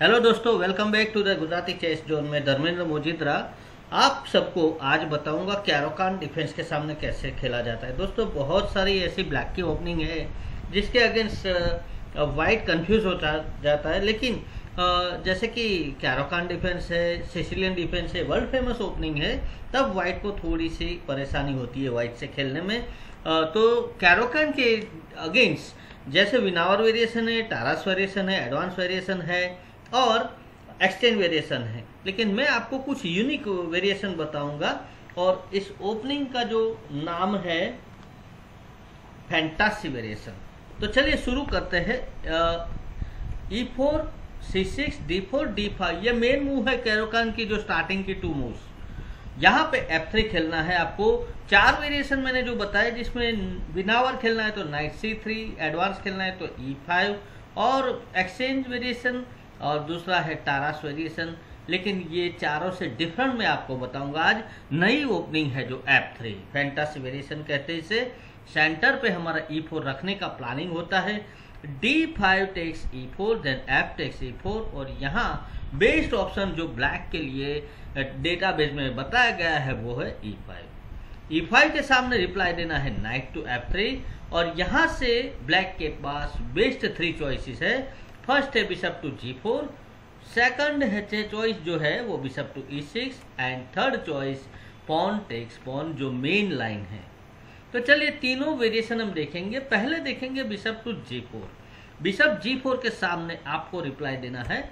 Hello दोस्तों welcome back to the Gujarati chess zone में धर्मेंद्र मोजिद्रा आप सबको आज बताऊँगा कैरोकान डिफेंस के सामने कैसे खेला जाता है। दोस्तों, बहुत सारी ऐसी ब्लैक की ओपनिंग है, जिसके अगेंस्ट वाइट कंफ्यूज हो जाता है। लेकिन जैसे कि कैरोकान डिफेंस है सिसिलियन डिफेंस है वर्ल्ड फ़ेमस ओपनिंग है, तब वाइट को थोड़ी सी परेशानी होती है वाइट से खेलने में। तो कैरोकान के अगेंस्ट जैसे विनावर वेरिएशन है टारास वेरिएशन है एडवांस वेरिएशन है और एक्सचेंज वेरिएशन है। लेकिन मैं आपको कुछ यूनिक वेरिएशन बताऊँगा और इस ओपनिंग का जो नाम है फैंटासी वेरिएशन तो चलिए शुरू करते हैं। E four C six D four D five ये मेन मूव है कैरोकान की, जो स्टार्टिंग की टू मूव्स यहाँ पे एफ़ थ्री खेलना है आपको। चार वेरिएशन मैंने जो बताया जिसमें विनावर खेलना है तो नाइट सी थ्री एडवांस खेलना है तो ई e फाइव और एक्सचेंज वेरिएशन और दूसरा है टारास वेरिएशन लेकिन ये चारों से डिफरेंट मैं आपको बताऊँगा आज। नई ओपनिंग है जो एप थ्री फैंटासी वेरिएशन कहते हैं इसे। सेंटर पे हमारा ई e फोर रखने का प्लानिंग होता है। D five takes E four then F takes E four और यहाँ बेस्ट ऑप्शन जो ब्लैक के लिए डेटाबेस में बताया गया है, वो है ई फाइव ई फाइव के सामने रिप्लाई देना है नाइट टू एफ़ थ्री और यहाँ से ब्लैक के पास बेस्ट थ्री चॉइसेस है। फ़र्स्ट है bishop to G four second choice जो है वो bishop to E six and third choice pawn takes pawn जो मेन लाइन है। तो चलिए तीनों वेरिएशन हम देखेंगे। पहले देखेंगे bishop to G four bishop G four के सामने आपको रिप्लाई देना है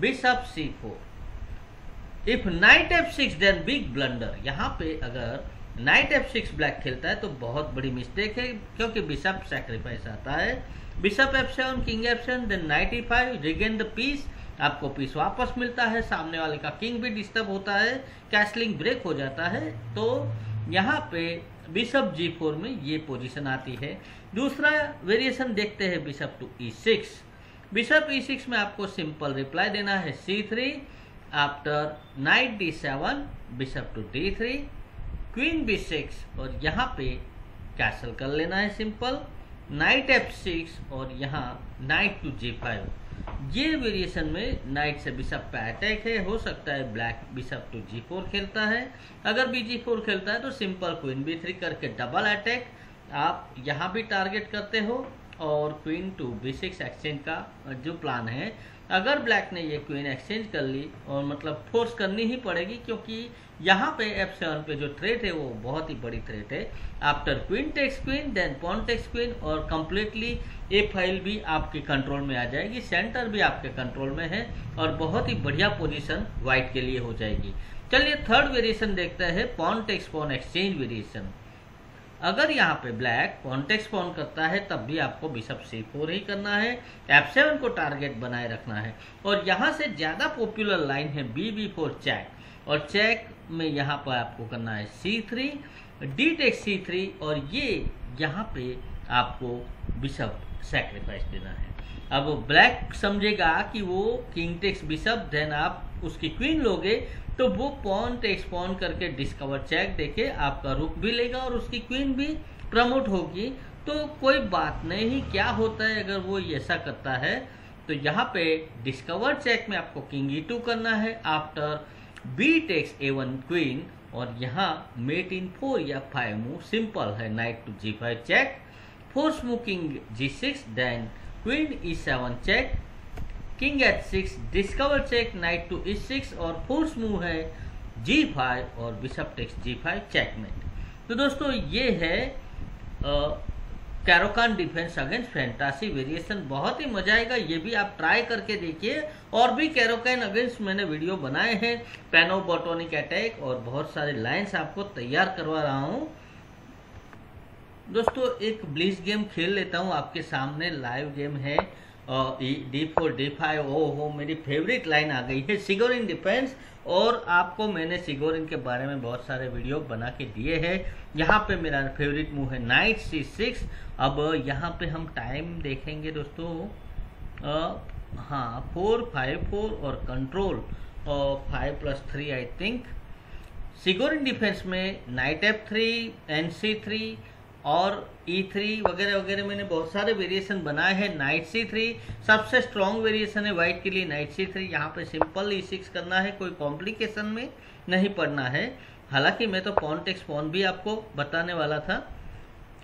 bishop C four if knight F six then big blunder यहाँ पे अगर नाइट एफ़ सिक्स ब्लैक खेलता है तो बहुत बड़ी मिस्टेक है, क्योंकि बिशप सेक्रीफाइस आता है। Bishop F seven king F seven then knight E five regain the piece आपको पीस वापस मिलता है। सामने वाले का किंग भी डिस्टर्ब होता है कैसलिंग ब्रेक हो जाता है। तो यहाँ पे बिशप जी फोर में ये पोजीशन आती है। दूसरा वेरिएशन देखते हैं bishop to E six bishop E six में आपको सिंपल रिप्लाई देना है C three after knight D seven bishop to D three queen B six और यहाँ पे कैसल कर लेना है सिंपल नाइट एफ़ सिक्स और यहाँ नाइट टू जे फाइव। ये वेरिएशन में नाइट से बिशप पे अटैक है, हो सकता है black bishop to G four खेलता है। अगर बी जी फोर खेलता है तो सिंपल क्वीन बी थ्री करके डबल अटैक आप यहाँ भी टारगेट करते हो। और queen to B six exchange का जो प्लान है, अगर ब्लैक ने ये क्वीन एक्सचेंज कर ली, और मतलब फोर्स करनी ही पड़ेगी, क्योंकि यहाँ पे एफ़ सेवन पे जो थ्रेट है, वो बहुत ही बड़ी थ्रेट है। After queen takes queen then pawn takes queen और कम्प्लीटली ए फ़ाइल भी आपके कंट्रोल में आ जाएगी सेंटर भी आपके कंट्रोल में है, और बहुत ही बढ़िया पोजीशन व्हाइट के लिए हो जाएगी। चलिए थर्ड वेरिएशन देखते हैं pawn takes pawn exchange variation अगर यहाँ पे ब्लैक कॉन्टेक्स फॉर्म करता है, तब भी आपको बिशप सी फोर ही करना है एफ़ सेवन को टारगेट बनाए रखना है। और यहाँ से ज़्यादा पॉपुलर लाइन है बी बी फोर चैक और चैक में यहाँ पर आपको करना है C three D take C three और ये यहाँ पे आपको बिशप सेक्रीफाइस देना है। अब ब्लैक समझेगा कि वो किंग टेक्स बिशप देन आप उसकी क्वीन लोगे तो वो पॉन टेक्स पॉन करके डिस्कवर चेक देके आपका रुक भी लेगा और उसकी क्वीन भी प्रमोट होगी। तो कोई बात नहीं, क्या होता है अगर वो ऐसा करता है तो यहाँ पे डिस्कवर चेक में आपको किंग ई टू करना है after B takes A one queen और यहाँ मेट इन फोर या फाइव मूव सिंपल है knight to G five check force move king G six then E seven check king H six discover check knight to E six और force move है G five और bishop takes G five checkmate तो दोस्तों, ये है Caro Kann defence against fantasy variation बहुत ही मज़ा आएगा, ये भी आप ट्राई करके देखिए। और भी कैरोकान अगेंस्ट मैंने वीडियो बनाए हैं। पेनो बोटोनिक अटैक और बहुत सारे लाइंस आपको तैयार करवा रहा हूँ। दोस्तों, एक ब्लीच गेम खेल लेता हूँ। आपके सामने लाइव गेम है। डी फोर डी फाइव ओ, हो, मेरी फेवरेट लाइन आ गई है सिगोरिन डिफेंस और आपको मैंने सिगोरिन के बारे में बहुत सारे वीडियो बना के दिए हैं। यहाँ पे मेरा फेवरेट मूव है नाइट सी सिक्स अब यहाँ पे हम टाइम देखेंगे दोस्तों। हाँ फोर फाइव फोर और control five plus three I think Chigorin defence में knight F three N C three और ई e थ्री वगैरह वगैरह मैंने बहुत सारे वेरिएशन बनाए हैं नाइट सी थ्री सबसे स्ट्रॉन्ग वेरिएशन है वाइट के लिए नाइट सी थ्री यहाँ पे सिंपल ई सिक्स करना है, कोई कॉम्प्लिकेशन में नहीं पढ़ना है। हालाँकि मैं तो पॉन टेक्स पॉन भी आपको बताने वाला था।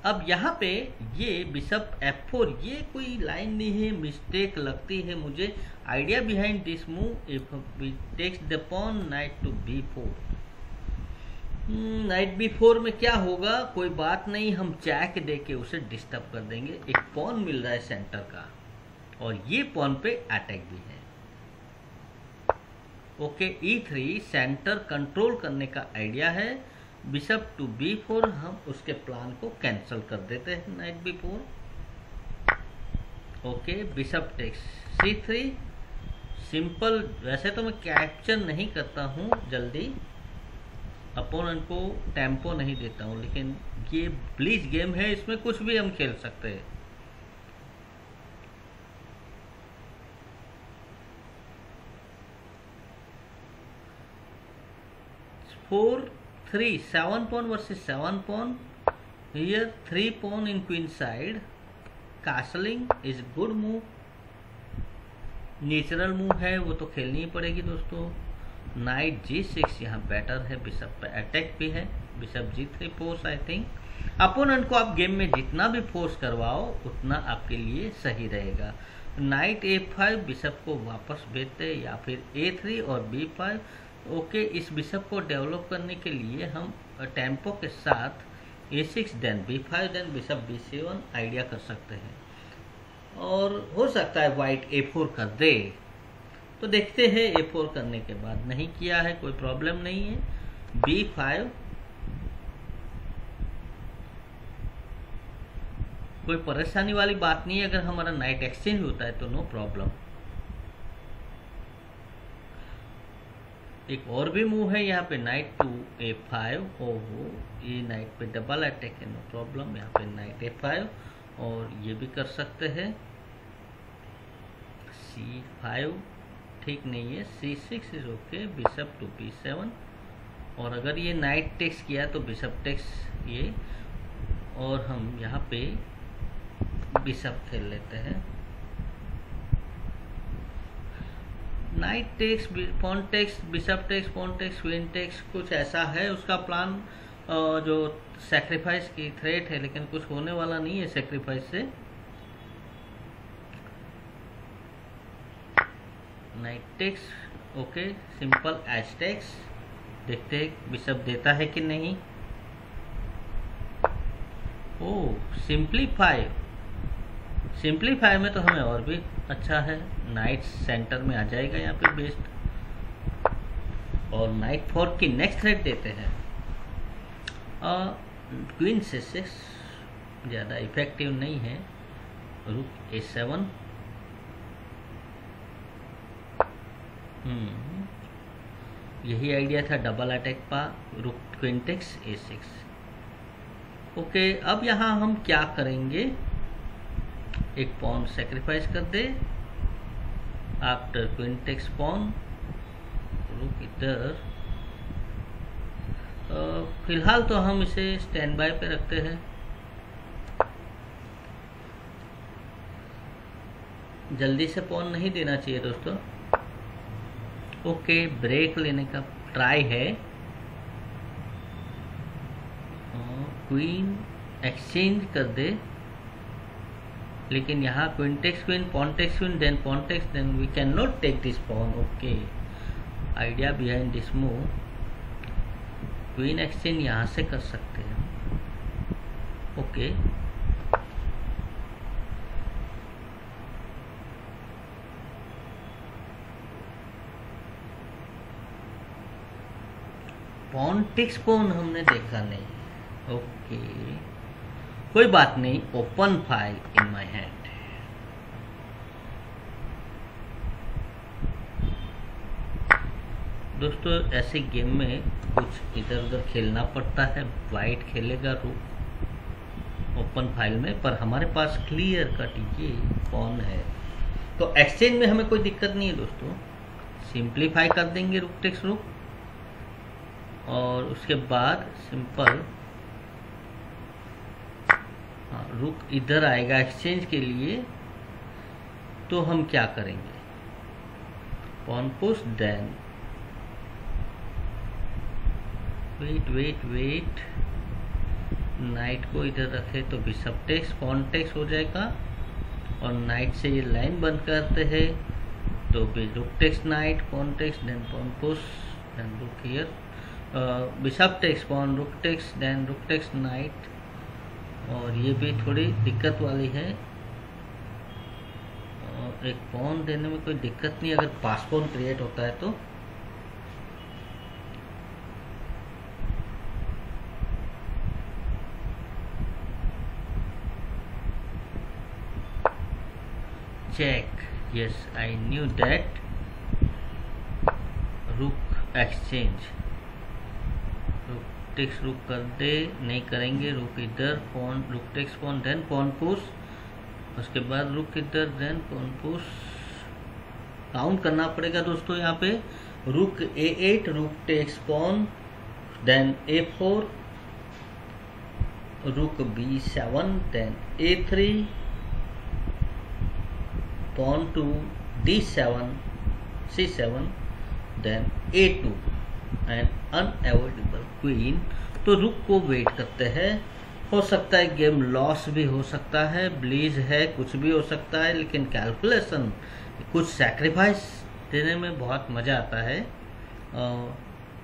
अब यहाँ पे ये बिशप एफ़ फोर ये कोई लाइन नहीं है मिस्टेक लगती है मुझे। Idea behind this move if takes the pawn knight to B four knight B four में क्या होगा? कोई बात नहीं, हम चैक दे के उसे डिस्टर्ब कर देंगे। एक पॉन मिल रहा है सेंटर का। और ये पॉन पे अटैक भी है। Okay E three centre control करने का आइडिया है। बिशप टू बी फोर हम उसके प्लान को कैंसिल कर देते हैं knight B four okay bishop takes C three simple वैसे तो मैं कैप्चर नहीं करता हूँ, जल्दी। अपोनेंट को टेंपो नहीं देता हूँ, लेकिन ये ब्लीच गेम है, इसमें कुछ भी हम खेल सकते हैं। Four three seven pawn versus seven pawn here three pawn in queen side castling is good move natural move है, वो तो खेलनी ही पड़ेगी दोस्तों। नाइट जी सिक्स यहाँ बेटर है बिशप पे अटैक भी है bishop G three force I think opponent को आप गेम में जितना भी फोर्स करवाओ, उतना आपके लिए सही रहेगा। नाइट ए फाइव बिशप को वापस भेजते या फिर ए थ्री और बी फाइव ओके इस बिशप को डेवलप करने के लिए हम टेंपो के साथ A six then B five then bishop B seven idea कर सकते हैं। और हो सकता है वाइट ए फोर कर दे। तो देखते हैं ए फोर करने के बाद। नहीं किया है, कोई प्रॉब्लम नहीं है। बी फाइव कोई परेशानी वाली बात नहीं है, अगर हमारा नाइट एक्सचेंज होता है तो नो प्रॉब्लम एक और भी मूव है यहाँ पे नाइट टू ए फाइव ओ हो ये नाइट पे डबल अटैक है नो प्रॉब्लम यहाँ पे नाइट ए फाइव और ये भी कर सकते हैं। सी फाइव ठीक नहीं है C six is okay bishop to B seven और अगर ये नाइट टेक्स किया तो बिशप टेक्स ये, और हम यहाँ पे बिशप खेल लेते हैं। Knight takes pawn takes bishop takes pawn takes queen takes कुछ ऐसा है, उसका प्लान जो सेक्रीफाइस की थ्रेट है, लेकिन कुछ होने वाला नहीं है सेक्रीफाइस से। नाइटेक्स ओके सिंपल एस्टेक्स देखते हैं बिशप देता है कि नहीं? ओ सिंप्लीफाई सिंप्लीफाई में तो हमें और भी अच्छा है। नाइट सेंटर में आ जाएगा यहाँ पे बेस्ट और नाइट फोर की नेक्स्ट रेट देते हैं। क्वीन से सिक्स ज़्यादा इफ़ेक्टिव नहीं है। रुक ए सेवन यही आइडिया था डबल अटैक पा rook queen takes A six okay अब यहाँ हम क्या करेंगे? एक पॉन सेक्रीफाइस कर दे। आफ्टर क्विंटेक्स पॉन रुक इधर। फ़िलहाल तो हम इसे स्टैंड बाय पे रखते हैं। जल्दी से पॉन नहीं देना चाहिए दोस्तों। ओके ब्रेक लेने का ट्राई है। क्वीन एक्सचेंज कर दे। लेकिन यहाँ queen takes queen pawn takes queen then pawn takes then we cannot take this pawn okay idea behind this move queen exchange यहाँ से कर सकते हैं। Okay okay. पॉन्टिक्स कौन हमने देखा नहीं। ओके कोई बात नहीं open file in my hand दोस्तों, ऐसे गेम में कुछ इधर उधर खेलना पड़ता है। वाइट खेलेगा रू ओपन फ़ाइल में, पर हमारे पास क्लियर कट ये कौन है? तो एक्सचेंज में हमें कोई दिक्कत नहीं है दोस्तों। सिंप्लीफाई कर देंगे रुक टेक्स रुक और उसके बाद सिंपल हाँ रुक इधर आएगा एक्सचेंज के लिए तो हम क्या करेंगे? Pawn push then wait wait wait knight को इधर रखे तो भी सब टेक्स पॉन टेक्स हो जाएगा, और नाइट से ये लाइन बंद करते हैं तो भी rook takes knight pawn takes then pawn push then rook here bishop takes pawn rook takes then rook takes knight और ये भी थोड़ी दिक्कत वाली है। और एक पॉन देने में कोई दिक्कत नहीं, अगर पास पॉन क्रिएट होता है तो। I knew that. Rook exchange. Rook takes rook कर दे, नहीं करेंगे, रुक इधर pawn rook takes pawn then pawn push उसके बाद रुक इधर देन पॉन पुश काउंट करना पड़ेगा दोस्तों यहाँ पे। Rook A eight rook takes pawn then A four rook B seven then A three pawn to d7 c7 then a2 and unavoidable queen तो rook को वेट करते हैं। हो सकता है गेम लॉस भी हो सकता है ब्लीज है, कुछ भी हो सकता है, लेकिन कैलकुलेशन कुछ सेक्रीफाइस देने में बहुत मज़ा आता है।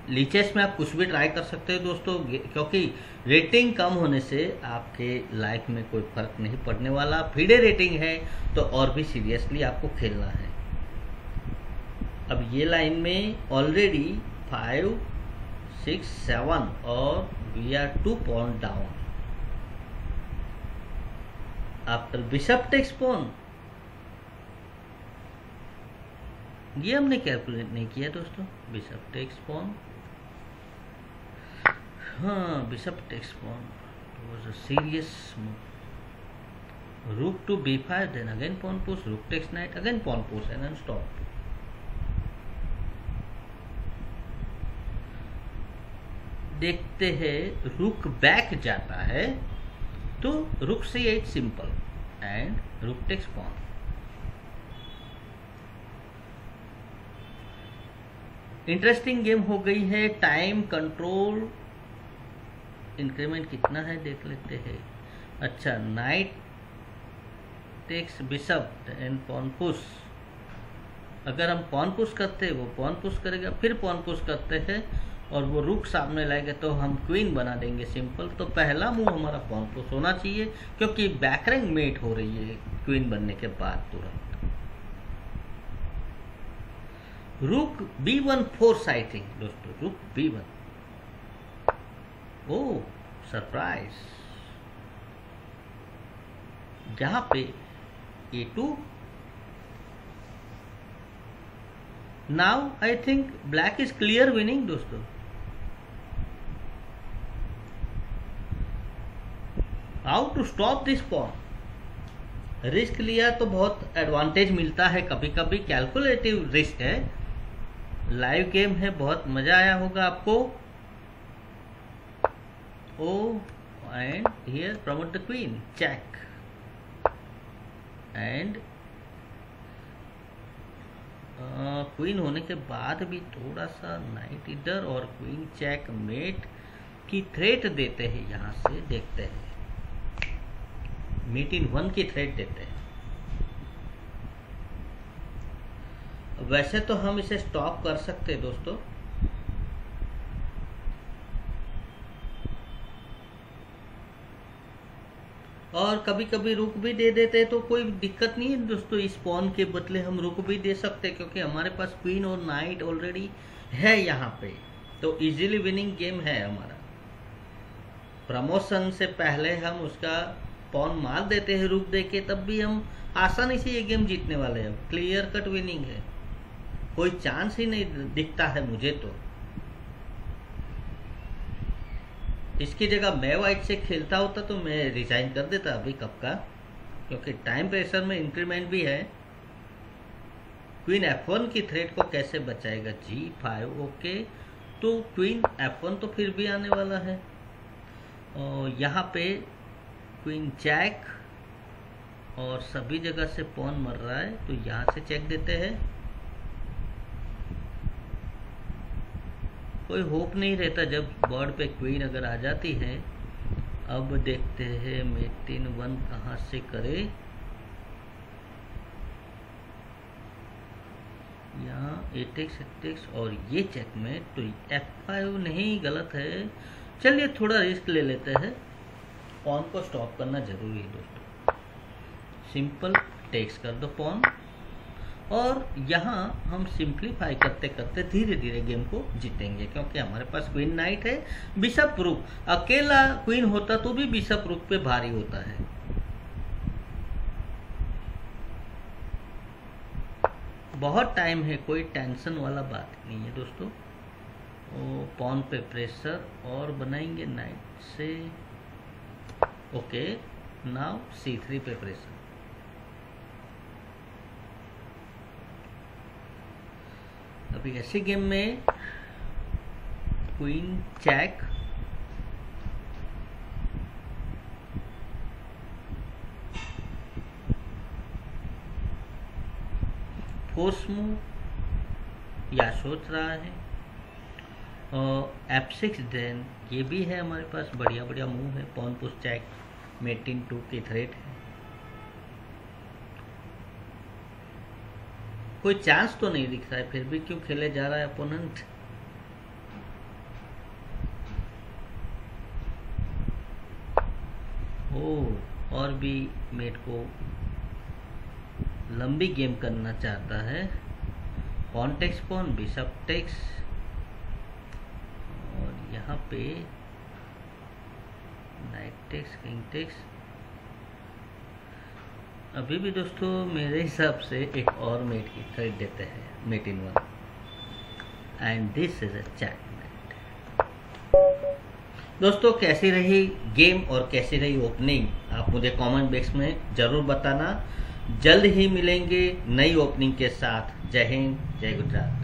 लीचेस में आप कुछ भी ट्राई कर सकते हो दोस्तों क्योंकि रेटिंग कम होने से आपके लाइफ में कोई फ़र्क नहीं पड़ने वाला। फीडे रेटिंग है तो और भी सीरियसली आपको खेलना है। अब ये लाइन में ऑलरेडी फाइव सिक्स सेवन और we are two pawn down after bishop takes pawn ये हमने कैलकुलेट नहीं किया दोस्तों। बिशप टेक्स पॉन हाँ bishop takes pawn was a serious rook to B five then again pawn post rook takes knight again pawn post and stop देखते हैं, rook back जाता है तो रुक से eight simple and rook takes pawn interesting game हो गई है time control increment कितना है देख लेते हैं। अच्छा knight takes bishop and pawn push अगर हम पॉन पुश करते हैं, वो पॉन पुश करेगा, फिर पॉन पुश करते हैं और वो रुक सामने लाएगा तो हम क्वीन बना देंगे सिंपल तो पहला मूव हमारा पॉन पुश होना चाहिए, क्योंकि बैकरिंग मेट हो रही है क्वीन बनने के बाद तुरंत। Rook B one four exciting दोस्तों रुक बी वन ओ सरप्राइज़ जहाँ पे A two now I think black is clear winning दोस्तों। How to stop this pawn risk लिया तो बहुत एडवांटेज मिलता है। कभी कभी कैलकुलेटिव रिस्क है। लाइव गेम है, बहुत मज़ा आया होगा आपको। Oh and here promote the queen, check. And queen होने के बाद भी थोड़ा सा नाइट इधर और क्वीन चेक मेट की थ्रेट देते हैं, यहाँ से देखते हैं। मीट इन वन की थ्रेड देते हैं। वैसे तो हम इसे स्टॉप कर सकते हैं दोस्तों। और कभी कभी रुक भी दे देते हैं तो कोई दिक्कत नहीं है दोस्तों, इस पॉन के बदले हम रुक भी दे सकते हैं, क्योंकि हमारे पास क्वीन और नाइट ऑलरेडी है यहाँ पे। तो इजीली विनिंग गेम है हमारा। प्रमोशन से पहले हम उसका पॉन मार देते हैं रुक दे के तब भी हम आसानी से ये गेम जीतने वाले हैं। क्लियर कट विनिंग है। कोई चांस ही नहीं दिखता है मुझे तो। इसकी जगह मैं वाइट से खेलता होता तो मैं रिजाइन कर देता अभी कब का, क्योंकि टाइम प्रेशर में इंक्रीमेंट भी है। क्वीन एफ़ वन की थ्रेड को कैसे बचाएगा? जी फाइव ओके तो क्वीन एफ़ वन तो फिर भी आने वाला है। और यहाँ पे क्वीन जैक और सभी जगह से पॉन मर रहा है तो यहाँ से चेक देते हैं। कोई होप नहीं रहता जब बोर्ड पे क्वीन अगर आ जाती है। अब देखते हैं मेटिन वन कहाँ से करे। यहाँ एटेक्स एटेक्स और ये चेक में तो एफ़ फाइव नहीं गलत है। चलिए थोड़ा रिस्क ले लेते हैं। पॉन को स्टॉप करना ज़रूरी है दोस्तों। सिंपल टेक्स कर दो पॉन और यहाँ हम सिंप्लीफाई करते करते धीरे धीरे गेम को जीतेंगे, क्योंकि हमारे पास क्वीन नाइट है बिशप रूप अकेला क्वीन होता तो भी बिशप रूप पे भारी होता है। बहुत टाइम है, कोई टेंशन वाला बात नहीं है दोस्तों। पॉन पे प्रेशर और बनाएँगे नाइट से ओके नाउ सी थ्री पे प्रेशर अभी ऐसे गेम में क्वीन चैक फोर्स मूव या सोच रहा है? एफ़ सिक्स देन ये भी है हमारे पास, बढ़िया बढ़िया मूव है। Pawn push check mate in two की थ्रेट है। कोई चांस तो नहीं दिख रहा है, फिर भी क्यों खेले जा रहा है अपोनेंट ओ और भी मेट को लंबी गेम करना चाहता है। Pawn takes pawn bishop takes यहाँ पे नाइट टेक्स किंग टेक्स अभी भी दोस्तों मेरे हिसाब से एक और मेट की खरीद देते हैं, mate in one. And this is a checkmate दोस्तों, कैसी रही गेम और कैसी रही ओपनिंग? आप मुझे कमेंट बॉक्स में ज़रूर बताना। जल्द ही मिलेंगे नई ओपनिंग के साथ। जय हिंद, जय गुजरात।